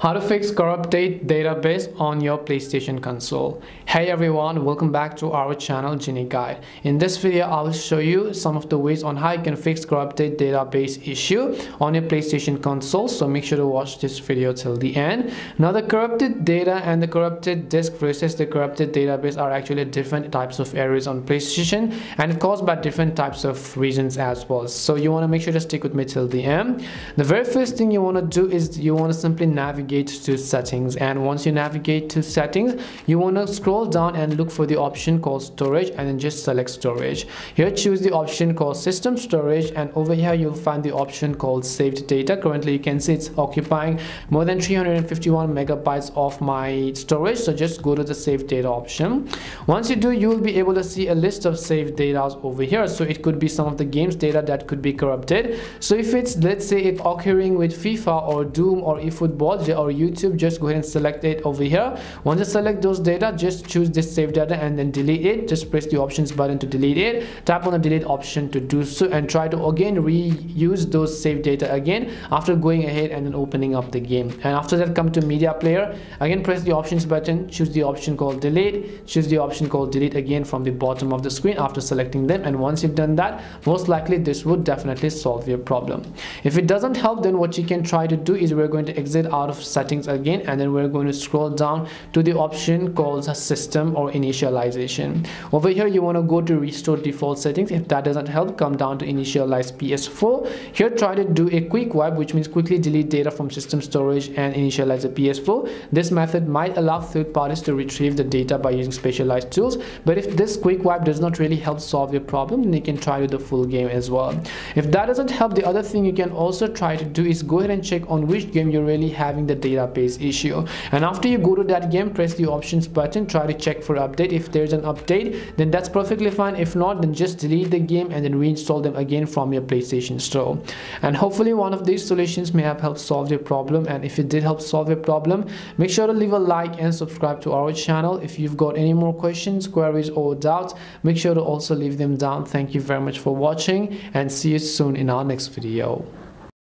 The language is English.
How to fix corrupted database on your PlayStation console. Hey everyone, welcome back to our channel Genie Guide. In this video, I will show you some of the ways on how you can fix corrupted database issue on your PlayStation console. So make sure to watch this video till the end. Now the corrupted data and the corrupted disk versus the corrupted database are actually different types of errors on PlayStation and caused by different types of reasons as well. So you want to make sure to stick with me till the end. The very first thing you want to do is you want to simply navigate to settings and once you navigate to settings you want to scroll down and look for the option called storage and then just select storage. Here choose the option called system storage and over here you'll find the option called saved data. Currently you can see it's occupying more than 351 megabytes of my storage. So just go to the save data option. Once you do you will be able to see a list of saved data over here. So it could be some of the games data that could be corrupted. So if it's let's say it occurring with FIFA or Doom or eFootball or YouTube just go ahead and select it over here. Once you select those data just choose this save data and then delete it. Just press the options button to delete it. Tap on the delete option to do so and try to again reuse those save data again after going ahead and then opening up the game. And after that come to media player. Again press the options button. Choose the option called delete. Choose the option called delete again from the bottom of the screen after selecting them. And once you've done that most likely this would definitely solve your problem. If it doesn't help then what you can try to do is we're going to exit out of settings again. And then we're going to scroll down to the option called system or initialization. Over here you want to go to restore default settings. If that doesn't help come down to initialize ps4 here try to do a quick wipe which means quickly delete data from system storage and initialize the ps4 this method might allow third parties to retrieve the data by using specialized tools but if this quick wipe does not really help solve your problem then you can try with the full game as well. If that doesn't help the other thing you can also try to do is go ahead and check on which game you're really having the database issue. And after you go to that game press the options button try check for update. If there's an update then that's perfectly fine. If not then just delete the game and then reinstall them again from your playstation store. And hopefully one of these solutions may have helped solve your problem. And if it did help solve your problem make sure to leave a like and subscribe to our channel. If you've got any more questions queries or doubts make sure to also leave them down. Thank you very much for watching and see you soon in our next video